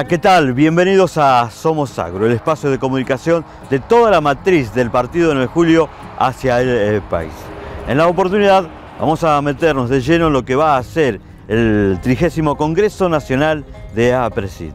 ¿qué tal? Bienvenidos a Somos Agro, el espacio de comunicación de toda la matriz del partido de 9 de julio hacia el, el país. En la oportunidad vamos a meternos de lleno en lo que va a ser el trigésimo Congreso Nacional de APRESID.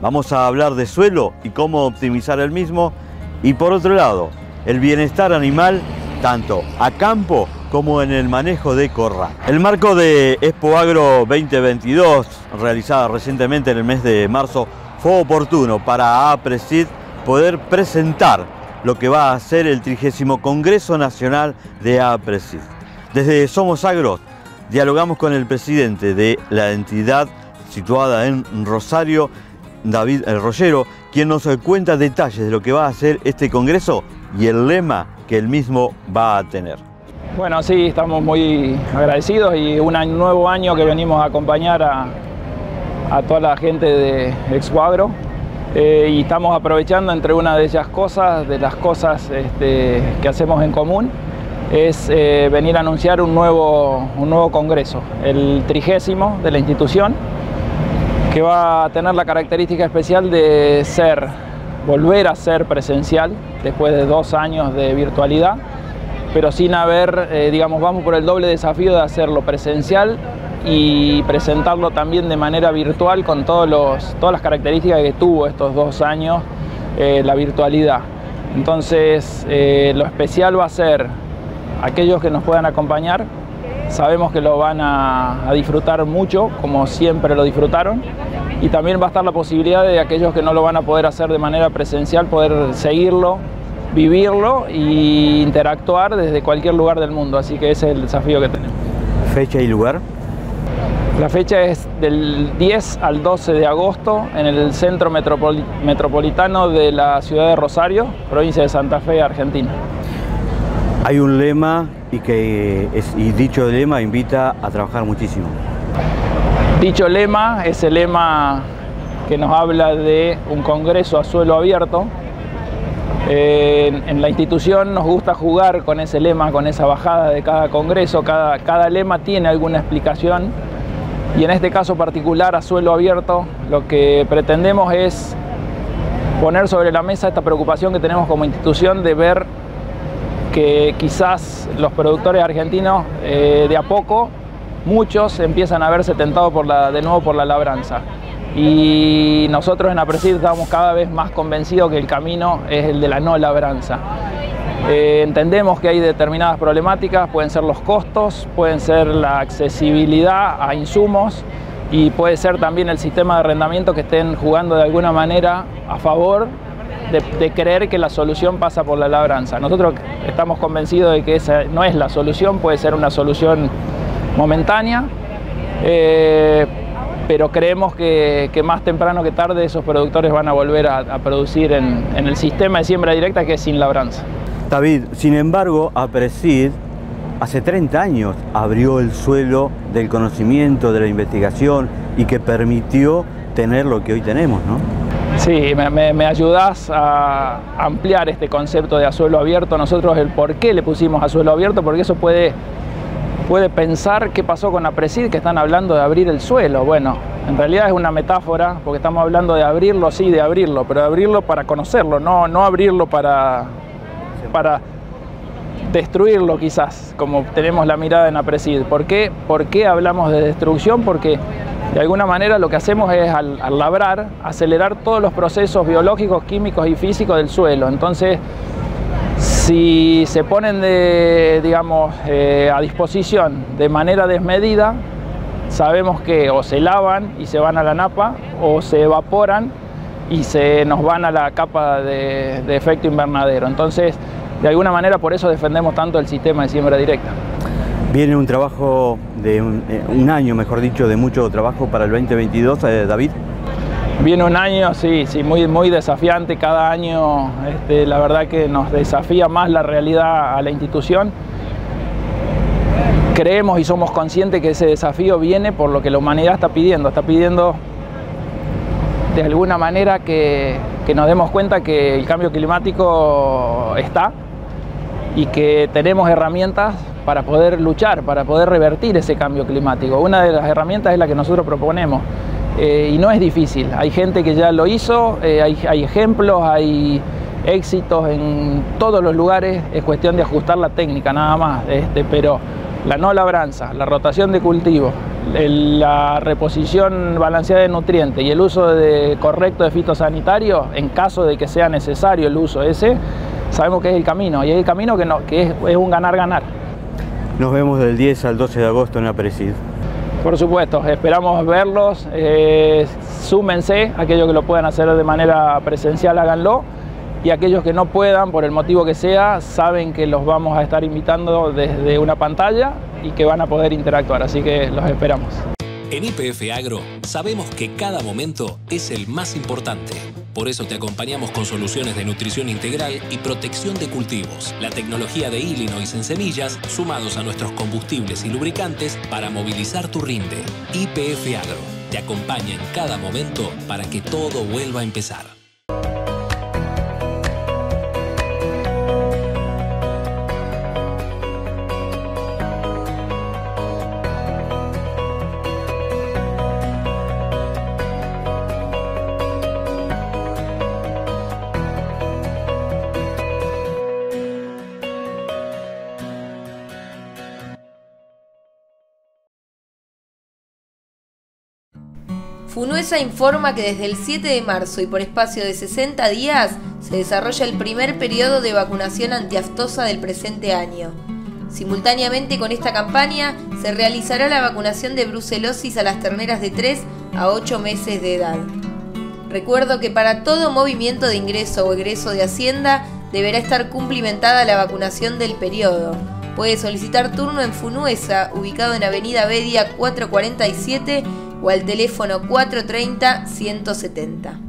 Vamos a hablar de suelo y cómo optimizar el mismo y por otro lado, el bienestar animal tanto a campo como en el manejo de corral. El marco de Expo Agro 2022, realizada recientemente en el mes de marzo, fue oportuno para APRESID poder presentar lo que va a ser el trigésimo Congreso Nacional de APRESID. Desde Somos Agro dialogamos con el presidente de la entidad situada en Rosario, David El Rollero, quien nos cuenta detalles de lo que va a ser este congreso y el lema que el mismo va a tener. Bueno, sí, estamos muy agradecidos y un nuevo año que venimos a acompañar a, toda la gente de Expo eh, y estamos aprovechando entre una de ellas cosas, de las cosas este, que hacemos en común, es eh, venir a anunciar un nuevo, un nuevo congreso, el trigésimo de la institución, que va a tener la característica especial de ser, volver a ser presencial después de dos años de virtualidad pero sin haber, eh, digamos, vamos por el doble desafío de hacerlo presencial y presentarlo también de manera virtual con todos los, todas las características que tuvo estos dos años eh, la virtualidad. Entonces, eh, lo especial va a ser aquellos que nos puedan acompañar, sabemos que lo van a, a disfrutar mucho, como siempre lo disfrutaron, y también va a estar la posibilidad de aquellos que no lo van a poder hacer de manera presencial, poder seguirlo vivirlo e interactuar desde cualquier lugar del mundo. Así que ese es el desafío que tenemos. ¿Fecha y lugar? La fecha es del 10 al 12 de agosto en el centro metropolitano de la ciudad de Rosario, provincia de Santa Fe, Argentina. Hay un lema y, que dicho lema invita a trabajar muchísimo. Dicho lema es el lema que nos habla de un congreso a suelo abierto, en la institución nos gusta jugar con ese lema, con esa bajada de cada congreso, cada lema tiene alguna explicación. Y en este caso particular a suelo abierto lo que pretendemos es poner sobre la mesa esta preocupación que tenemos como institución de ver que quizás los productores argentinos eh, de a poco, muchos empiezan a verse tentados por la, de nuevo por la labranza y nosotros en APRESID estamos cada vez más convencidos que el camino es el de la no labranza. Eh, entendemos que hay determinadas problemáticas, pueden ser los costos, pueden ser la accesibilidad a insumos y puede ser también el sistema de arrendamiento que estén jugando de alguna manera a favor de, creer que la solución pasa por la labranza. Nosotros estamos convencidos de que esa no es la solución, puede ser una solución momentánea. Eh, pero creemos que, más temprano que tarde esos productores van a volver a, producir en, el sistema de siembra directa que es sin labranza. David, sin embargo, APRESID hace 30 años abrió el suelo del conocimiento, de la investigación y que permitió tener lo que hoy tenemos, ¿no? Sí, me, me, ayudás a ampliar este concepto de a suelo abierto. Nosotros el por qué le pusimos a suelo abierto, porque eso puede puede pensar qué pasó con APRESID, que están hablando de abrir el suelo. Bueno, en realidad es una metáfora, porque estamos hablando de abrirlo, sí, de abrirlo, pero de abrirlo para conocerlo, no, no abrirlo para, para destruirlo quizás, como tenemos la mirada en APRESID. ¿Por qué? ¿Por qué hablamos de destrucción? Porque de alguna manera lo que hacemos es al, labrar, acelerar todos los procesos biológicos, químicos y físicos del suelo. Entonces, si se ponen de, digamos, eh, a disposición de manera desmedida, sabemos que o se lavan y se van a la napa o se evaporan y se nos van a la capa de, efecto invernadero. Entonces, de alguna manera por eso defendemos tanto el sistema de siembra directa. Viene un trabajo de un, eh, año, mejor dicho, de mucho trabajo para el 2022, eh, David. Viene un año, sí, sí, muy, muy desafiante. Cada año, este, la verdad que nos desafía más la realidad a la institución. Creemos y somos conscientes que ese desafío viene por lo que la humanidad está pidiendo. Está pidiendo de alguna manera que, que nos demos cuenta que el cambio climático está y que tenemos herramientas para poder luchar, para poder revertir ese cambio climático. Una de las herramientas es la que nosotros proponemos eh, y no es difícil. Hay gente que ya lo hizo, eh, hay, hay, ejemplos, hay éxitos en todos los lugares, es cuestión de ajustar la técnica nada más, este, pero la no labranza, la rotación de cultivos, la reposición balanceada de nutrientes y el uso de, correcto de fitosanitario, en caso de que sea necesario el uso ese, sabemos que es el camino y es el camino que, no, que es, es un ganar-ganar. Nos vemos del 10 al 12 de agosto en Aparecida. Por supuesto, esperamos verlos, eh, súmense, aquellos que lo puedan hacer de manera presencial háganlo y aquellos que no puedan, por el motivo que sea, saben que los vamos a estar invitando desde una pantalla y que van a poder interactuar, así que los esperamos. En IPF Agro sabemos que cada momento es el más importante. Por eso te acompañamos con soluciones de nutrición integral y protección de cultivos. La tecnología de Illinois en semillas, sumados a nuestros combustibles y lubricantes para movilizar tu rinde. IPF Agro te acompaña en cada momento para que todo vuelva a empezar. Informa que desde el 7 de marzo y por espacio de 60 días se desarrolla el primer periodo de vacunación antiaftosa del presente año. Simultáneamente con esta campaña se realizará la vacunación de brucelosis a las terneras de 3 a 8 meses de edad. Recuerdo que para todo movimiento de ingreso o egreso de Hacienda deberá estar cumplimentada la vacunación del periodo. Puede solicitar turno en FUNUESA, ubicado en Avenida Bedia 447 o al teléfono 430-170.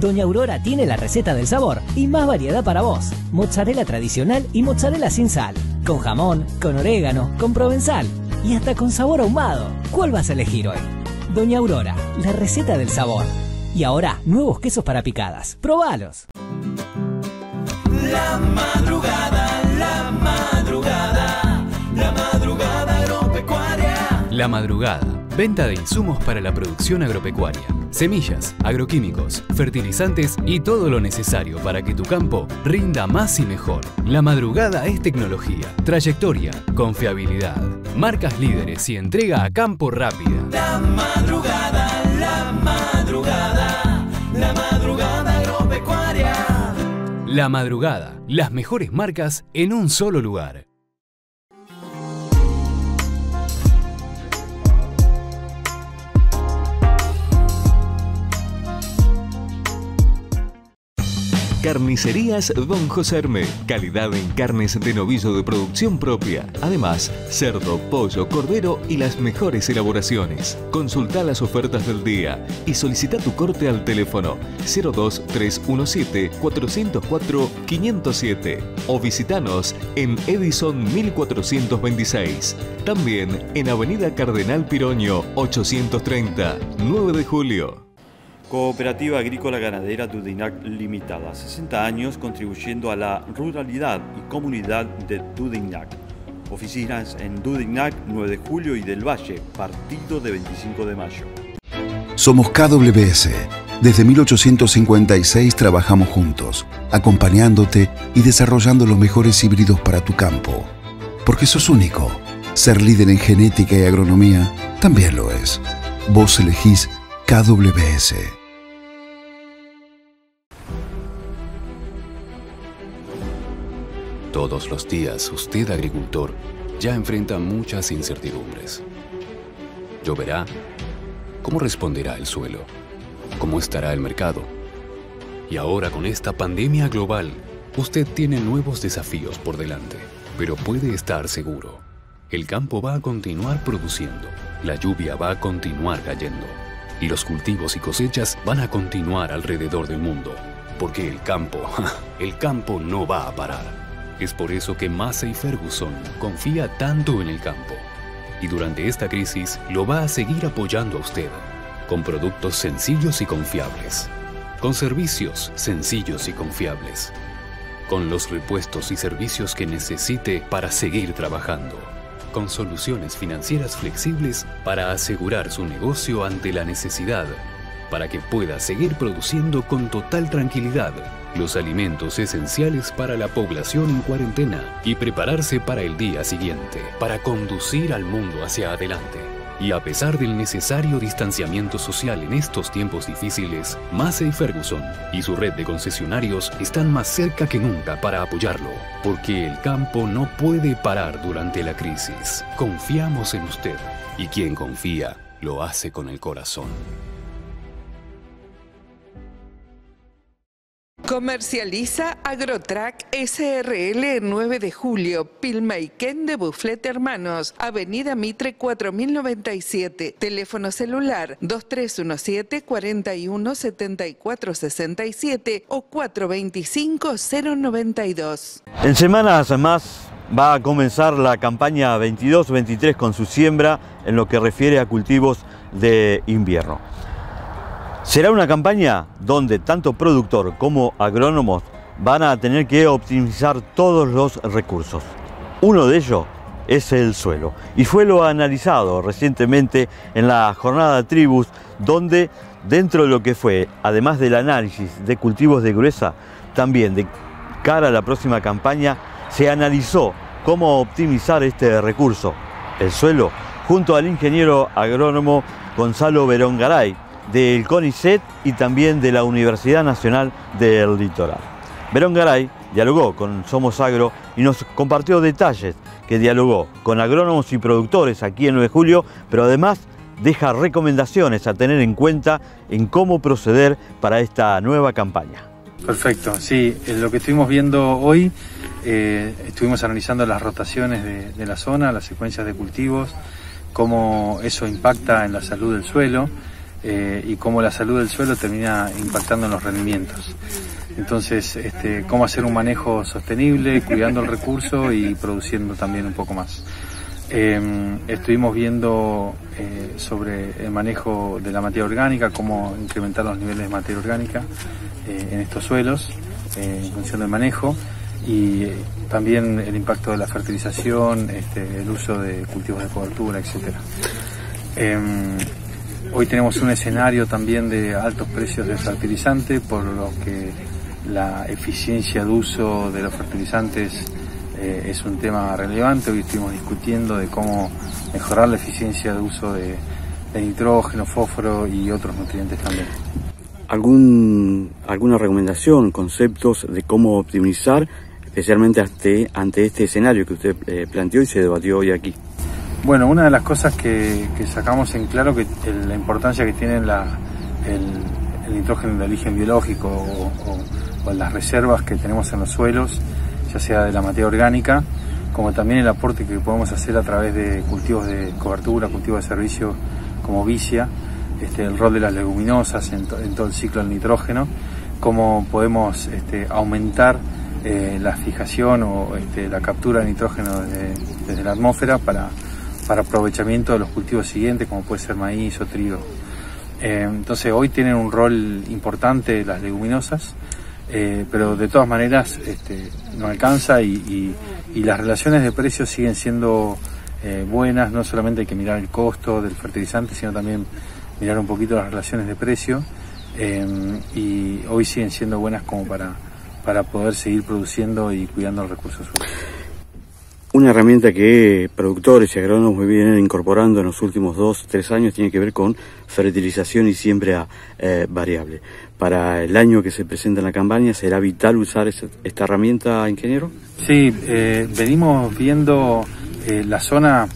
Doña Aurora tiene la receta del sabor y más variedad para vos. Mozzarella tradicional y mozzarella sin sal. Con jamón, con orégano, con provenzal y hasta con sabor ahumado. ¿Cuál vas a elegir hoy? Doña Aurora, la receta del sabor. Y ahora, nuevos quesos para picadas. ¡Probalos! La madrugada, La madrugada. Venta de insumos para la producción agropecuaria. Semillas, agroquímicos, fertilizantes y todo lo necesario para que tu campo rinda más y mejor. La madrugada es tecnología, trayectoria, confiabilidad, marcas líderes y entrega a campo rápida. La madrugada, la madrugada, la madrugada agropecuaria. La madrugada. Las mejores marcas en un solo lugar. Carnicerías Don José Hermé. Calidad en carnes de novillo de producción propia. Además, cerdo, pollo, cordero y las mejores elaboraciones. Consulta las ofertas del día y solicita tu corte al teléfono 02317 404 507 o visitanos en Edison 1426. También en Avenida Cardenal Piroño 830, 9 de julio. Cooperativa Agrícola Ganadera Dudinac Limitada, 60 años contribuyendo a la ruralidad y comunidad de Dudinac. Oficinas en Dudinac, 9 de julio y del Valle, partido de 25 de mayo. Somos KWS. Desde 1856 trabajamos juntos, acompañándote y desarrollando los mejores híbridos para tu campo. Porque sos único. Ser líder en genética y agronomía también lo es. Vos elegís KWS. Todos los días usted, agricultor, ya enfrenta muchas incertidumbres. ¿Lloverá? ¿Cómo responderá el suelo? ¿Cómo estará el mercado? Y ahora con esta pandemia global, usted tiene nuevos desafíos por delante, pero puede estar seguro. El campo va a continuar produciendo, la lluvia va a continuar cayendo, y los cultivos y cosechas van a continuar alrededor del mundo, porque el campo, el campo no va a parar. Es por eso que Massey Ferguson confía tanto en el campo. Y durante esta crisis lo va a seguir apoyando a usted, con productos sencillos y confiables, con servicios sencillos y confiables, con los repuestos y servicios que necesite para seguir trabajando. con soluciones financieras flexibles para asegurar su negocio ante la necesidad, para que pueda seguir produciendo con total tranquilidad los alimentos esenciales para la población en cuarentena y prepararse para el día siguiente, para conducir al mundo hacia adelante. Y a pesar del necesario distanciamiento social en estos tiempos difíciles, Massey Ferguson y su red de concesionarios están más cerca que nunca para apoyarlo, porque el campo no puede parar durante la crisis. Confiamos en usted y quien confía lo hace con el corazón. Comercializa Agrotrack SRL 9 de julio, Pilmaiquén de Buflet Hermanos, Avenida Mitre 4097, teléfono celular 2317 41 74 67 o 425 092. En semanas más va a comenzar la campaña 22-23 con su siembra en lo que refiere a cultivos de invierno. Será una campaña donde tanto productor como agrónomos van a tener que optimizar todos los recursos. Uno de ellos es el suelo y fue lo analizado recientemente en la jornada Tribus donde dentro de lo que fue, además del análisis de cultivos de gruesa, también de cara a la próxima campaña se analizó cómo optimizar este recurso, el suelo, junto al ingeniero agrónomo Gonzalo Verón Garay, del CONICET y también de la Universidad Nacional del Litoral. Verón Garay dialogó con Somos Agro y nos compartió detalles que dialogó con agrónomos y productores aquí en 9 de julio, pero además deja recomendaciones a tener en cuenta en cómo proceder para esta nueva campaña. Perfecto, sí, eh, lo que estuvimos viendo hoy, eh, estuvimos analizando las rotaciones de, de la zona, las secuencias de cultivos, cómo eso impacta en la salud del suelo eh, y cómo la salud del suelo termina impactando en los rendimientos. Entonces, este, cómo hacer un manejo sostenible, cuidando el recurso y produciendo también un poco más. Eh, estuvimos viendo eh, sobre el manejo de la materia orgánica, cómo incrementar los niveles de materia orgánica eh, en estos suelos eh, en función del manejo y también el impacto de la fertilización, este, el uso de cultivos de cobertura, etc. Hoy tenemos un escenario también de altos precios de fertilizante, por lo que la eficiencia de uso de los fertilizantes eh, es un tema relevante. Hoy estuvimos discutiendo de cómo mejorar la eficiencia de uso de, nitrógeno, fósforo y otros nutrientes también. ¿Algún, ¿Alguna recomendación, conceptos de cómo optimizar, especialmente ante, ante este escenario que usted eh, planteó y se debatió hoy aquí? Bueno, una de las cosas que, sacamos en claro que la importancia que tiene el, nitrógeno de origen biológico o, o- o las reservas que tenemos en los suelos, ya sea de la materia orgánica, como también el aporte que podemos hacer a través de cultivos de cobertura, cultivos de servicio como vicia, este, el rol de las leguminosas en, to- en todo el ciclo del nitrógeno, cómo podemos este, aumentar eh, la fijación o este, la captura de nitrógeno desde, desde la atmósfera para, para aprovechamiento de los cultivos siguientes, como puede ser maíz o trigo. Eh, entonces hoy tienen un rol importante las leguminosas, eh, pero de todas maneras este, no alcanza y, las relaciones de precios siguen siendo eh, buenas, no solamente hay que mirar el costo del fertilizante, sino también mirar un poquito las relaciones de precio y hoy siguen siendo buenas como para, para poder seguir produciendo y cuidando el recurso suelo. Una herramienta que productores y agrónomos vienen incorporando en los últimos dos, tres años tiene que ver con fertilización y siembra eh, variable. Para el año que se presenta en la campaña, ¿será vital usar esa- esta herramienta, ingeniero? Sí, eh, venimos viendo eh, la zona,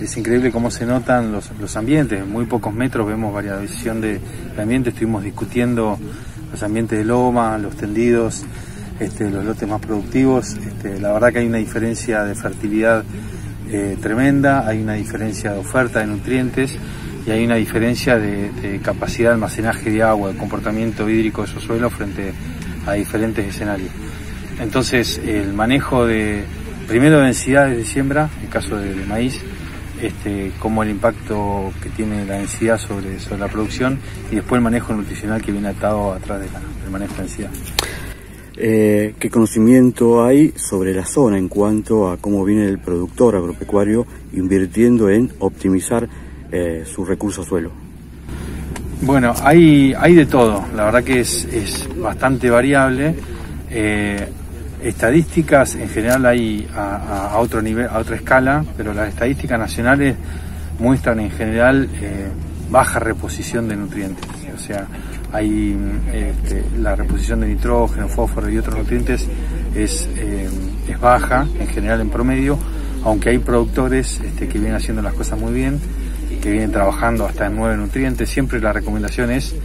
es increíble cómo se notan los, los ambientes, en muy pocos metros vemos variación de, de ambiente, estuvimos discutiendo los ambientes de loma, los tendidos, este, los lotes más productivos, este, la verdad que hay una diferencia de fertilidad eh, tremenda, hay una diferencia de oferta de nutrientes y hay una diferencia de, de capacidad de almacenaje de agua, de comportamiento hídrico de esos suelos frente a diferentes escenarios. Entonces, el manejo de, primero densidades de siembra, en el caso de, de maíz, este, como el impacto que tiene la densidad sobre, la producción y después el manejo nutricional que viene atado atrás de del manejo de densidad. Eh, ¿Qué conocimiento hay sobre la zona en cuanto a cómo viene el productor agropecuario invirtiendo en optimizar eh, su recurso suelo? Bueno, hay, hay de todo, la verdad que es, es bastante variable. Eh, estadísticas en general hay a, a- otro nivel, a otra escala, pero las estadísticas nacionales muestran en general eh, baja reposición de nutrientes. O sea, hay este, la reposición de nitrógeno, fósforo y otros nutrientes es, eh, es baja en general en promedio, aunque hay productores este, que vienen haciendo las cosas muy bien, que vienen trabajando hasta en nueve nutrientes. Siempre la recomendación es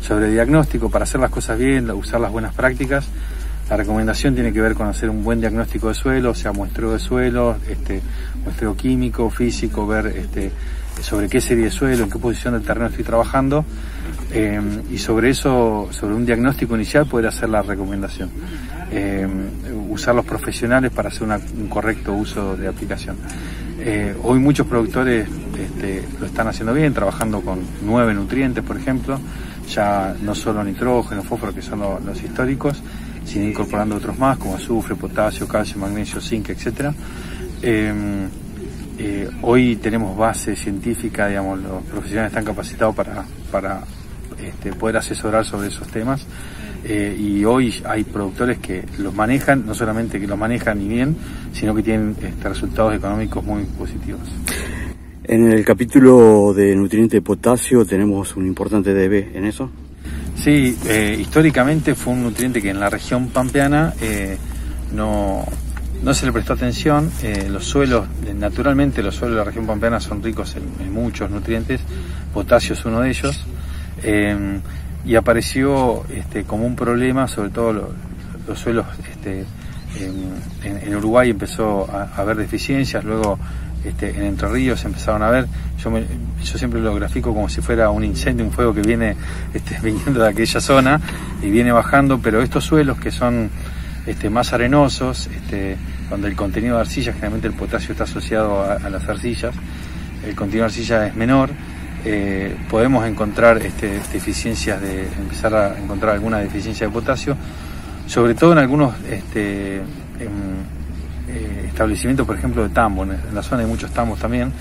sobre diagnóstico para hacer las cosas bien, usar las buenas prácticas. La recomendación tiene que ver con hacer un buen diagnóstico de suelo, o sea, muestreo de suelo, este, muestreo químico, físico, ver este, sobre qué serie de suelo, en qué posición del terreno estoy trabajando, eh, y sobre eso, sobre un diagnóstico inicial, poder hacer la recomendación. Eh, usar los profesionales para hacer una- un correcto uso de aplicación. Eh, hoy muchos productores este, lo están haciendo bien, trabajando con nueve nutrientes, por ejemplo, ya no solo nitrógeno, fósforo, que son lo- los históricos, sino incorporando otros más, como azufre, potasio, calcio, magnesio, zinc, etcétera. Eh, eh, hoy tenemos base científica, digamos, los profesionales están capacitados para, para este, poder asesorar sobre esos temas. Eh, y hoy hay productores que los manejan, no solamente que los manejan y bien, sino que tienen este, resultados económicos muy positivos. En el capítulo de nutriente de potasio tenemos un importante DB en eso. Sí, eh, históricamente fue un nutriente que en la región pampeana eh, no, no se le prestó atención. Eh, los suelos, naturalmente los suelos de la región pampeana son ricos en, en muchos nutrientes, potasio es uno de ellos, eh, y apareció este, como un problema, sobre todo lo- los suelos este, en, en- Uruguay empezó a, haber deficiencias, luego este, en Entre Ríos empezaron a ver, yo, yo siempre lo grafico como si fuera un incendio, un fuego que viene este, viniendo de aquella zona y viene bajando, pero estos suelos que son este, más arenosos, este, donde el contenido de arcilla, generalmente el potasio está asociado a las arcillas, el contenido de arcilla es menor, eh, podemos encontrar este, deficiencias de, empezar a encontrar alguna deficiencia de potasio, sobre todo en algunos este, eh, establecimientos, por ejemplo, de tambo, en la zona hay muchos tambos también,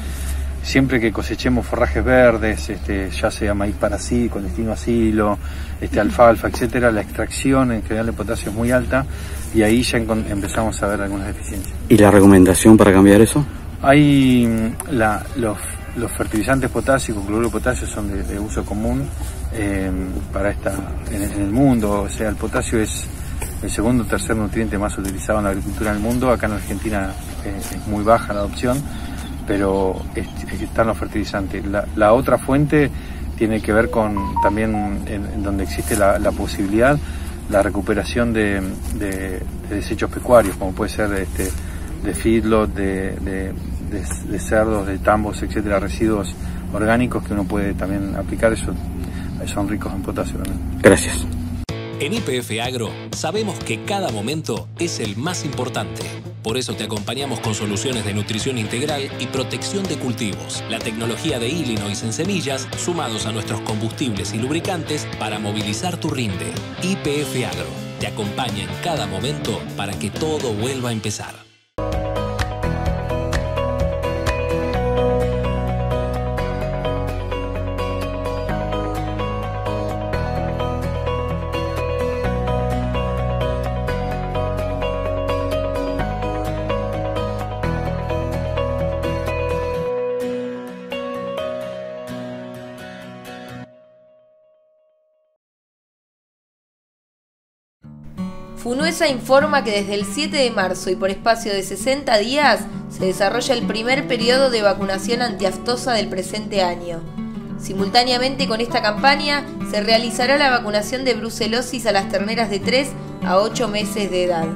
siempre que cosechemos forrajes verdes, este, ya sea maíz para sí, con destino a silo, este, alfalfa, etcétera, la extracción en general de potasio es muy alta y ahí ya empezamos a ver algunas deficiencias. ¿Y la recomendación para cambiar eso? Hay mm, la- los, los fertilizantes potásicos, cloruro de potasio son de, uso común eh, para esta en, el mundo, o sea, el potasio es el segundo o tercer nutriente más utilizado en la agricultura del mundo. Acá en Argentina eh, es muy baja la adopción, pero es- es- están los fertilizantes. La, otra fuente tiene que ver con también en, donde existe la, posibilidad, la recuperación de, de- de desechos pecuarios, como puede ser este, de feedlot, de- de- de cerdos, de tambos, etcétera, residuos orgánicos que uno puede también aplicar, eso son ricos en potasio también. Gracias. En IPF Agro sabemos que cada momento es el más importante. Por eso te acompañamos con soluciones de nutrición integral y protección de cultivos. La tecnología de Illinois en semillas, sumados a nuestros combustibles y lubricantes para movilizar tu rinde. IPF Agro te acompaña en cada momento para que todo vuelva a empezar. Informa que desde el 7 de marzo y por espacio de 60 días se desarrolla el primer periodo de vacunación antiaftosa del presente año. Simultáneamente con esta campaña se realizará la vacunación de brucelosis a las terneras de 3 a 8 meses de edad.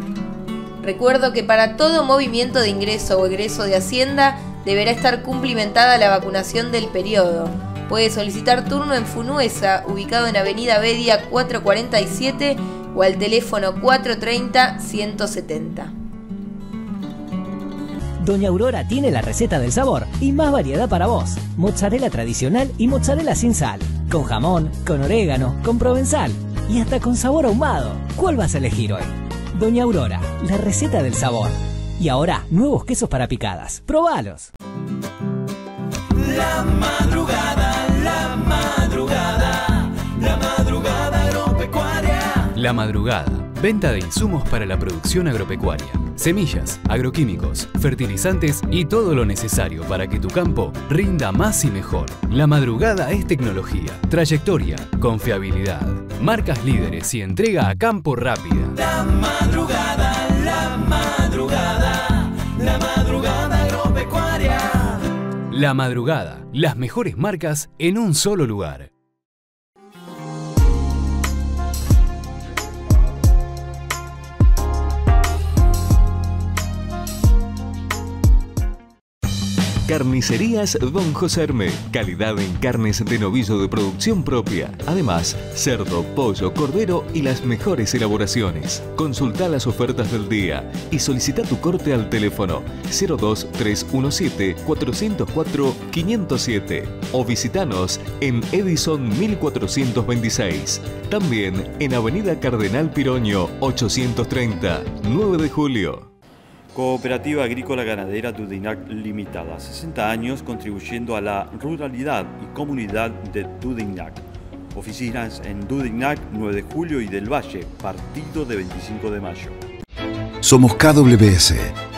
Recuerdo que para todo movimiento de ingreso o egreso de Hacienda deberá estar cumplimentada la vacunación del periodo. Puede solicitar turno en Funuesa, ubicado en Avenida Bedia 447 o al teléfono 430-170. Doña Aurora tiene la receta del sabor y más variedad para vos. Mozzarella tradicional y mozzarella sin sal. Con jamón, con orégano, con provenzal. y hasta con sabor ahumado. ¿Cuál vas a elegir hoy? Doña Aurora, la receta del sabor. Y ahora, nuevos quesos para picadas. ¡Probalos! La La madrugada. Venta de insumos para la producción agropecuaria. Semillas, agroquímicos, fertilizantes y todo lo necesario para que tu campo rinda más y mejor. La madrugada es tecnología, trayectoria, confiabilidad, marcas líderes y entrega a campo rápida. La madrugada, la madrugada, la madrugada agropecuaria. La madrugada. Las mejores marcas en un solo lugar. Carnicerías Don José Hermé. Calidad en carnes de novillo de producción propia. Además, cerdo, pollo, cordero y las mejores elaboraciones. Consulta las ofertas del día y solicita tu corte al teléfono 02317 404 507 o visitanos en Edison 1426. También en Avenida Cardenal Piroño 830, 9 de julio. Cooperativa Agrícola Ganadera Dudinac Limitada, 60 años contribuyendo a la ruralidad y comunidad de Dudinac. Oficinas en Dudinac, 9 de julio y del Valle, partido de 25 de mayo. Somos KWS.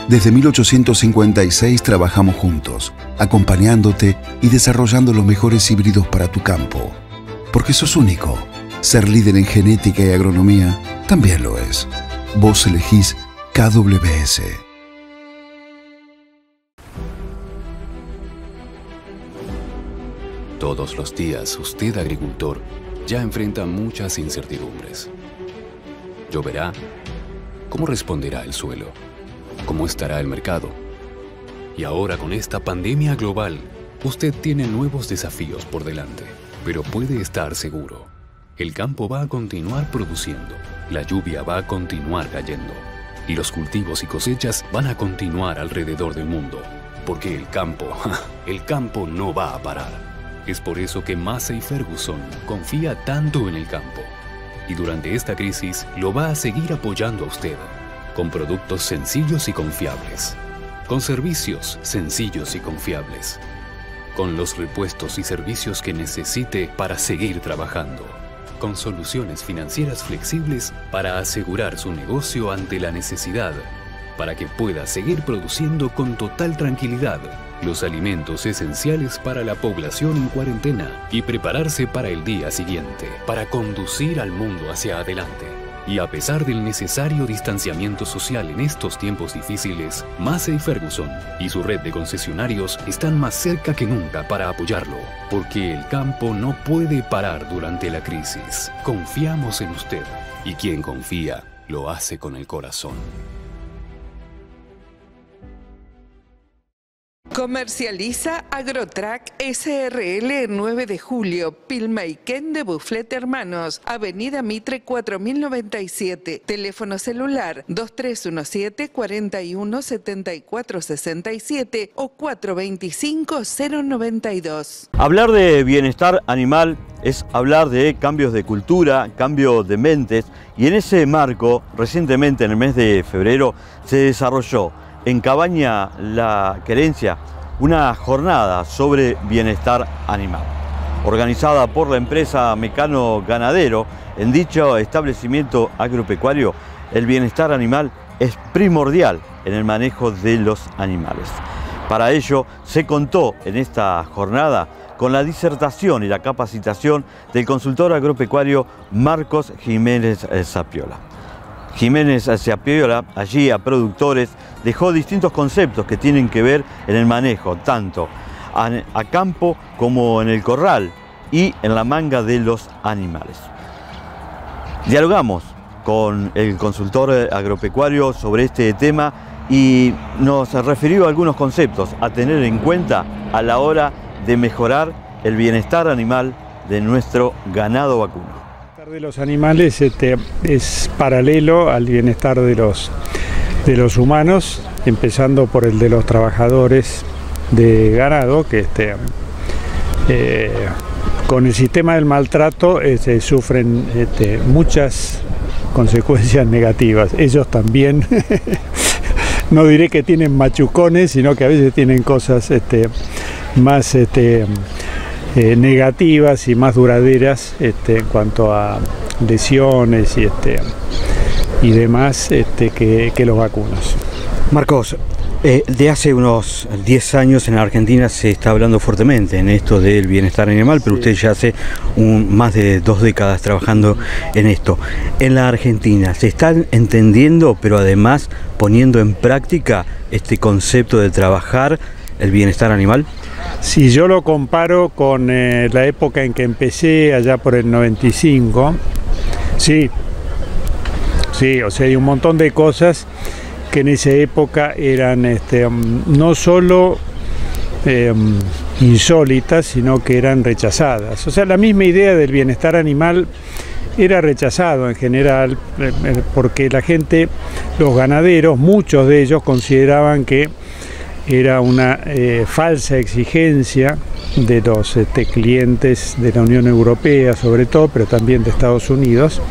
Desde 1856 trabajamos juntos, acompañándote y desarrollando los mejores híbridos para tu campo. Porque sos único. Ser líder en genética y agronomía también lo es. Vos elegís KWS. Todos los días usted, agricultor, ya enfrenta muchas incertidumbres. ¿Lloverá? ¿Cómo responderá el suelo? ¿Cómo estará el mercado? Y ahora con esta pandemia global, usted tiene nuevos desafíos por delante, pero puede estar seguro. El campo va a continuar produciendo, la lluvia va a continuar cayendo, y los cultivos y cosechas van a continuar alrededor del mundo, porque el campo, el campo no va a parar. Es por eso que Massey Ferguson confía tanto en el campo. Y durante esta crisis lo va a seguir apoyando a usted, con productos sencillos y confiables, con servicios sencillos y confiables, con los repuestos y servicios que necesite para seguir trabajando, con soluciones financieras flexibles para asegurar su negocio ante la necesidad, para que pueda seguir produciendo con total tranquilidad los alimentos esenciales para la población en cuarentena y prepararse para el día siguiente, para conducir al mundo hacia adelante. Y a pesar del necesario distanciamiento social en estos tiempos difíciles, Massey Ferguson y su red de concesionarios están más cerca que nunca para apoyarlo, porque el campo no puede parar durante la crisis. Confiamos en usted, y quien confía, lo hace con el corazón. Comercializa Agrotrack SRL 9 de julio, Pilmaiquén de Bufflet Hermanos, Avenida Mitre 4097, teléfono celular 2317 41 74 67 o 425 092. Hablar de bienestar animal es hablar de cambios de cultura, cambio de mentes y en ese marco, recientemente en el mes de febrero, se desarrolló en Cabaña La Querencia una jornada sobre bienestar animal. Organizada por la empresa Mecano Ganadero, en dicho establecimiento agropecuario, el bienestar animal es primordial en el manejo de los animales. Para ello se contó en esta jornada con la disertación y la capacitación del consultor agropecuario Marcos Jiménez Zapiola. Jiménez Zapiola, allí a productores, dejó distintos conceptos que tienen que ver en el manejo, tanto a, a campo como en el corral y en la manga de los animales. Dialogamos con el consultor agropecuario sobre este tema y nos refirió a algunos conceptos a tener en cuenta a la hora de mejorar el bienestar animal de nuestro ganado vacuno de los animales este, es paralelo al bienestar de los, de los humanos, empezando por el de los trabajadores de ganado, que este, eh, con el sistema del maltrato este, sufren muchas consecuencias negativas. Ellos también, no diré que tienen machucones, sino que a veces tienen cosas más eh, negativas y más duraderas este, en cuanto a lesiones y, este, y demás este, que, que los vacunos. Marcos, eh, de hace unos 10 años en la Argentina se está hablando fuertemente en esto del bienestar animal, pero usted ya hace un- más de dos décadas trabajando en esto. En la Argentina se están entendiendo, pero además poniendo en práctica este concepto de trabajar el bienestar animal. Si yo lo comparo con eh, la época en que empecé, allá por el 95, sí, sí, o sea, hay un montón de cosas que en esa época eran este, mm, no solo eh, insólitas, sino que eran rechazadas. O sea, la misma idea del bienestar animal era rechazado en general eh, eh, porque la gente, los ganaderos, muchos de ellos consideraban que era una eh, falsa exigencia de los este, clientes de la Unión Europea, sobre todo, pero también de Estados Unidos,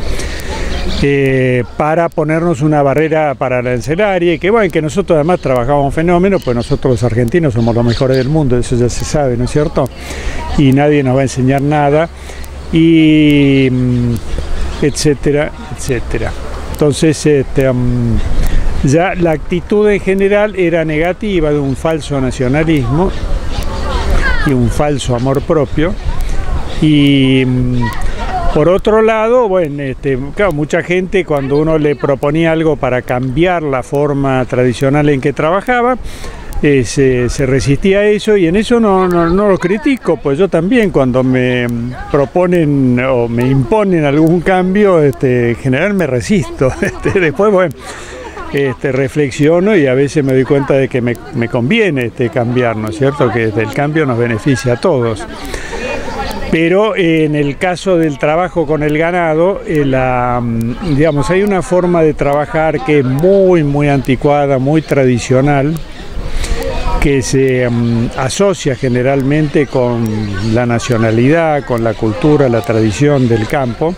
eh, para ponernos una barrera para la encelaria y que bueno, que nosotros además trabajamos fenómeno, pues nosotros los argentinos somos los mejores del mundo, eso ya se sabe, ¿no es cierto? Y nadie nos va a enseñar nada, y mm, etcétera, etcétera. Entonces, este, mm, ya la actitud en general era negativa de un falso nacionalismo y un falso amor propio. Y mm, por otro lado, bueno, este, mucha gente cuando uno le proponía algo para cambiar la forma tradicional en que trabajaba, eh, se, se resistía a eso y en eso no, no, no lo critico, pues yo también cuando me proponen o me imponen algún cambio, este, en general me resisto. Este, después, bueno, este, reflexiono y a veces me doy cuenta de que me, conviene este, cambiar, ¿no es cierto? Que el cambio nos beneficia a todos. Pero eh, en el caso del trabajo con el ganado, eh, mm, digamos, hay una forma de trabajar que es muy, muy anticuada, muy tradicional, que se mm, asocia generalmente con la nacionalidad, con la cultura, la tradición del campo,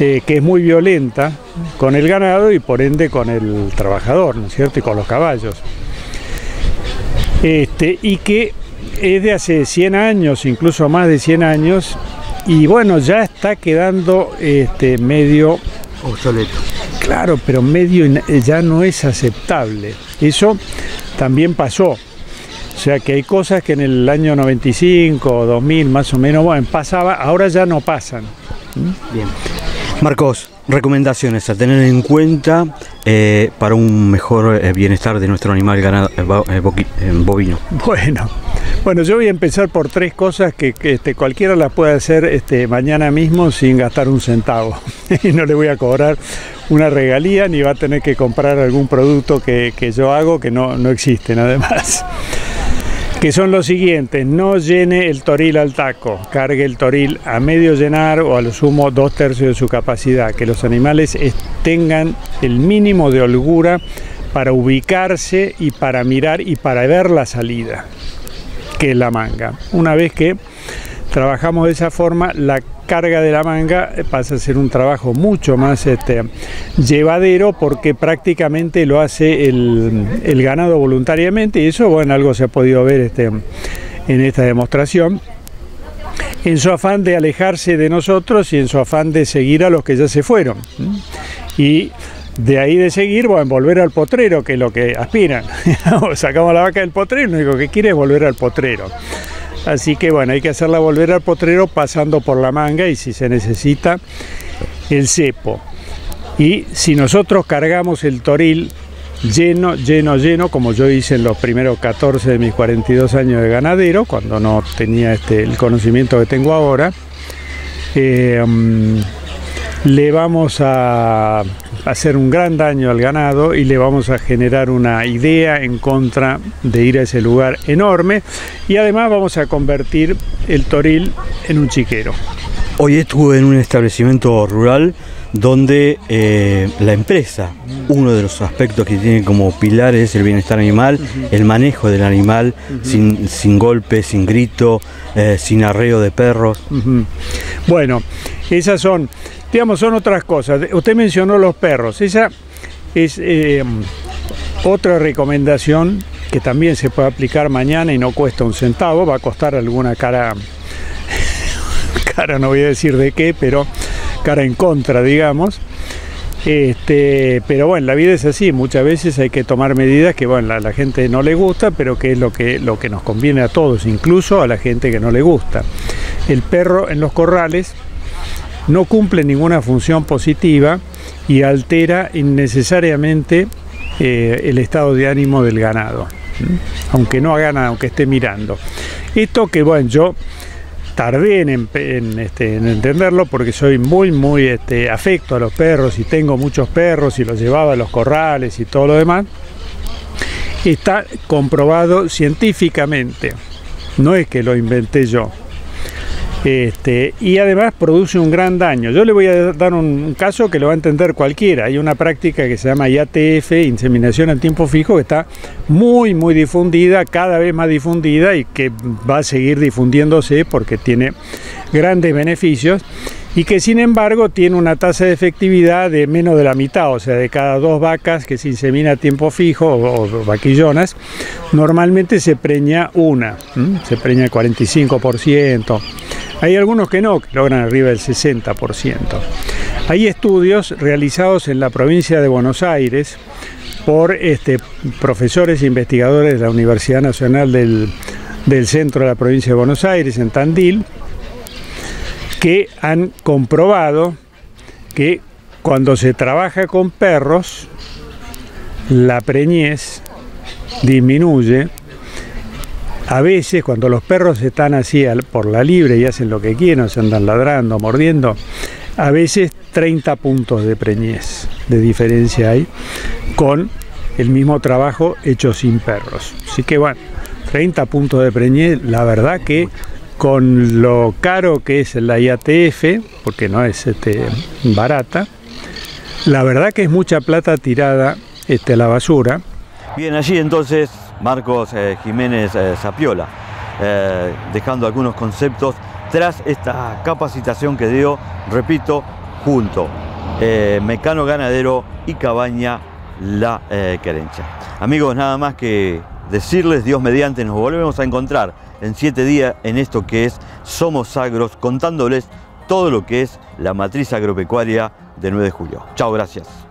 eh, que es muy violenta con el ganado y por ende con el trabajador, ¿no es cierto? Y con los caballos. Este, y que es de hace 100 años, incluso más de 100 años, y bueno, ya está quedando este, medio obsoleto. Claro, pero medio in- ya no es aceptable. Eso también pasó. O sea que hay cosas que en el año 95 o 2000 más o menos, bueno, pasaba, ahora ya no pasan. Bien. Marcos, recomendaciones a tener en cuenta eh, para un mejor eh, bienestar de nuestro animal ganado, eh, bovino. Bueno, bueno, yo voy a empezar por tres cosas que, este, cualquiera las puede hacer este, mañana mismo sin gastar un centavo. y no le voy a cobrar una regalía ni va a tener que comprar algún producto que, yo hago que no, no existen además. Que son los siguientes, no llene el toril al taco, cargue el toril a medio llenar o a lo sumo dos tercios de su capacidad, que los animales es- tengan el mínimo de holgura para ubicarse y para mirar y para ver la salida que es la manga. Una vez que trabajamos de esa forma, la carga de la manga pasa a ser un trabajo mucho más este, llevadero porque prácticamente lo hace el, ganado voluntariamente y eso, bueno, algo se ha podido ver este, en esta demostración en su afán de alejarse de nosotros y en su afán de seguir a los que ya se fueron. Y de ahí de seguir, bueno, volver al potrero, que es lo que aspiran. Sacamos la vaca del potrero, lo único que quiere es volver al potrero. Así que bueno, hay que hacerla volver al potrero pasando por la manga y si se necesita el cepo. Y si nosotros cargamos el toril lleno, lleno, lleno, como yo hice en los primeros 14 de mis 42 años de ganadero, cuando no tenía este, el conocimiento que tengo ahora, eh, mm, le vamos a hacer un gran daño al ganado y le vamos a generar una idea en contra de ir a ese lugar enorme y además vamos a convertir el toril en un chiquero. Hoy estuve en un establecimiento rural donde eh, la empresa, uno de los aspectos que tiene como pilar es el bienestar animal, el manejo del animal, sin, sin golpe, sin grito, eh, sin arreo de perros. Bueno, esas son, digamos, son otras cosas. Usted mencionó los perros. Esa es eh, otra recomendación que también se puede aplicar mañana y no cuesta un centavo. Va a costar alguna cara, cara no voy a decir de qué, pero cara en contra, digamos. Este, pero bueno, la vida es así, muchas veces hay que tomar medidas que bueno, a la gente no le gusta, pero que es lo que, lo que nos conviene a todos, incluso a la gente que no le gusta. El perro en los corrales no cumple ninguna función positiva y altera innecesariamente eh, el estado de ánimo del ganado, aunque no haga nada, aunque esté mirando. Esto que bueno, yo tardé en, este, en entenderlo porque soy muy, muy este, afecto a los perros y tengo muchos perros y los llevaba a los corrales y todo lo demás. Está comprobado científicamente, no es que lo inventé yo. Este, y además produce un gran daño. Yo le voy a dar un, caso que lo va a entender cualquiera. Hay una práctica que se llama IATF, inseminación en tiempo fijo, que está muy, muy difundida, cada vez más difundida y que va a seguir difundiéndose porque tiene grandes beneficios y que sin embargo tiene una tasa de efectividad de menos de la mitad, o sea, de cada dos vacas que se insemina a tiempo fijo o, o vaquillonas, normalmente se preña una, se preña el 45%. Hay algunos que no, que logran arriba del 60%. Hay estudios realizados en la provincia de Buenos Aires por este, profesores e investigadores de la Universidad Nacional del, del Centro de la provincia de Buenos Aires, en Tandil, que han comprobado que cuando se trabaja con perros, la preñez disminuye. A veces, cuando los perros están así por la libre y hacen lo que quieren, se andan ladrando, mordiendo, a veces 30 puntos de preñez de diferencia hay con el mismo trabajo hecho sin perros. Así que bueno, 30 puntos de preñez, la verdad que con lo caro que es la IATF, porque no es este, barata, la verdad que es mucha plata tirada este, a la basura. Bien, allí entonces Marcos eh, Jiménez eh, Zapiola, eh, dejando algunos conceptos tras esta capacitación que dio, repito, junto Mecano Ganadero y Cabaña La Querencha. Amigos, nada más que decirles, Dios mediante, nos volvemos a encontrar en siete días en esto que es Somos Agros, contándoles todo lo que es la matriz agropecuaria de 9 de julio. Chao, gracias.